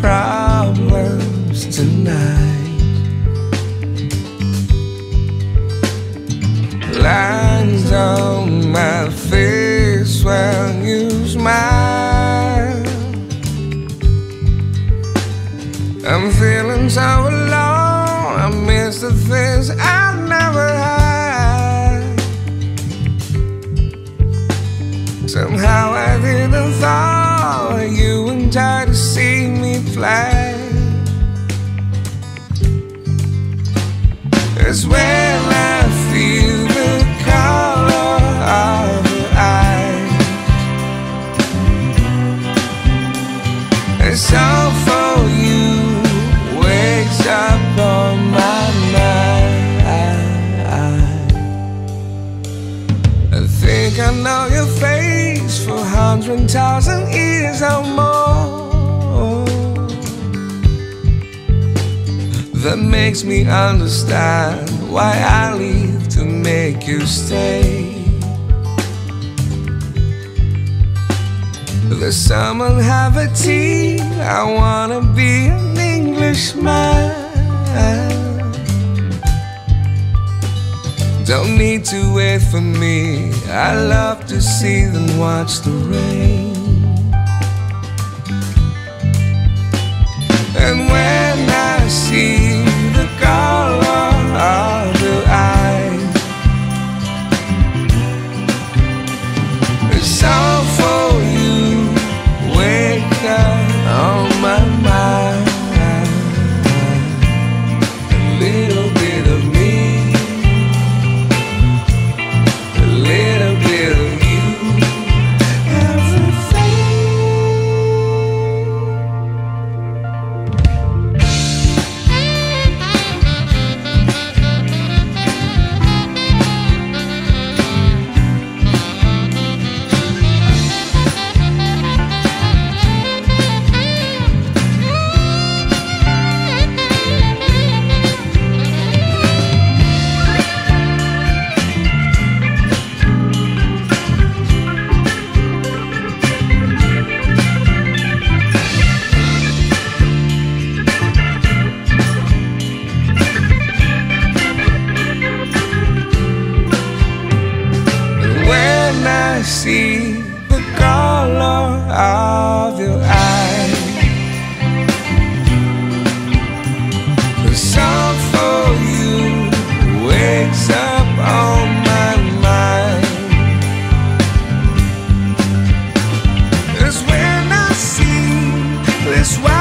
problems tonight. Lines on my face when you smile. I'm feeling so alone. I miss the things I. see me play. It's when I feel the color of your eyes. It's all for you, wakes up on my mind. I think I know your face for hundred thousand years makes me understand why I leave to make you stay. The someone have a tea. I wanna be an Englishman. Don't need to wait for me. I love to see them watch the rain. And when I see the color of your eyes. The song for you wakes up on my mind. It's when I see this.